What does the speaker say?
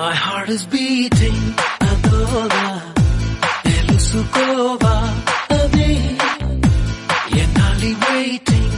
My heart is beating adora. El suco va adola elusukoba adi yenali waiting